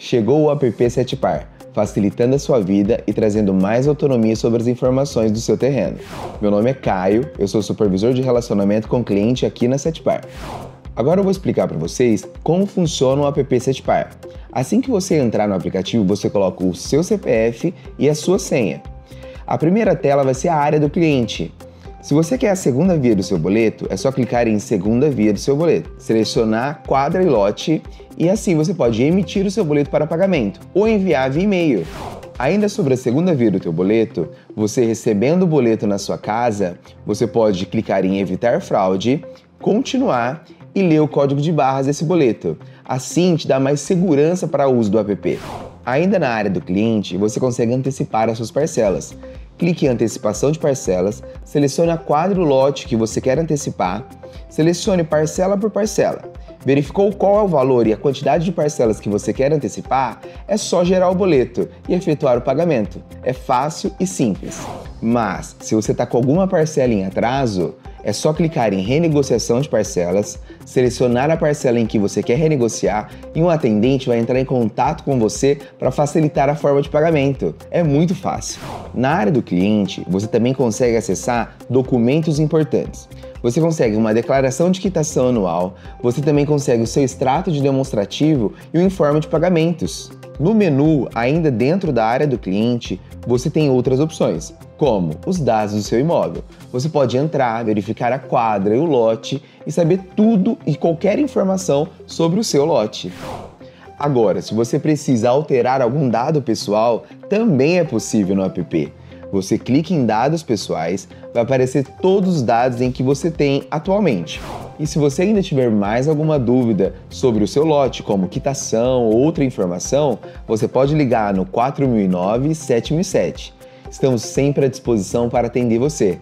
Chegou o app Setpar, facilitando a sua vida e trazendo mais autonomia sobre as informações do seu terreno. Meu nome é Caio, eu sou supervisor de relacionamento com cliente aqui na Setpar. Agora eu vou explicar para vocês como funciona o app Setpar. Assim que você entrar no aplicativo, você coloca o seu CPF e a sua senha. A primeira tela vai ser a área do cliente. Se você quer a segunda via do seu boleto, é só clicar em segunda via do seu boleto, selecionar quadra e lote e assim você pode emitir o seu boleto para pagamento ou enviar via e-mail. Ainda sobre a segunda via do teu boleto, você recebendo o boleto na sua casa, você pode clicar em evitar fraude, continuar e ler o código de barras desse boleto. Assim te dá mais segurança para o uso do app. Ainda na área do cliente, você consegue antecipar as suas parcelas clique em antecipação de parcelas, selecione a quadro lote que você quer antecipar, selecione parcela por parcela. Verificou qual é o valor e a quantidade de parcelas que você quer antecipar? É só gerar o boleto e efetuar o pagamento. É fácil e simples. Mas, se você está com alguma parcela em atraso, é só clicar em renegociação de parcelas, selecionar a parcela em que você quer renegociar e um atendente vai entrar em contato com você para facilitar a forma de pagamento. É muito fácil. Na área do cliente, você também consegue acessar documentos importantes. Você consegue uma declaração de quitação anual, você também consegue o seu extrato de demonstrativo e o informe de pagamentos. No menu, ainda dentro da área do cliente, você tem outras opções, como os dados do seu imóvel. Você pode entrar, verificar a quadra e o lote e saber tudo e qualquer informação sobre o seu lote. Agora, se você precisa alterar algum dado pessoal, também é possível no app. Você clica em dados pessoais, vai aparecer todos os dados em que você tem atualmente. E se você ainda tiver mais alguma dúvida sobre o seu lote, como quitação ou outra informação, você pode ligar no 4009 7007. Estamos sempre à disposição para atender você.